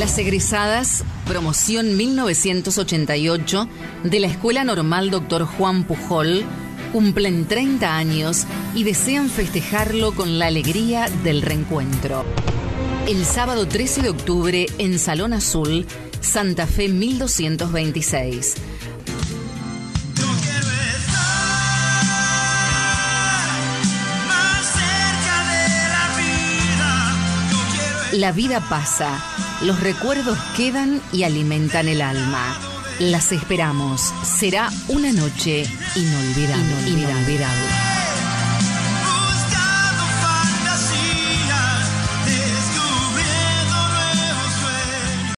Las egresadas, promoción 1988 de la Escuela Normal Dr. Juan Pujol, cumplen 30 años y desean festejarlo con la alegría del reencuentro. El sábado 13 de octubre en Salón Azul, Santa Fe 1226. Yo quiero estar más cerca de la vida. Yo quiero La vida pasa, los recuerdos quedan y alimentan el alma. Las esperamos. Será una noche inolvidable.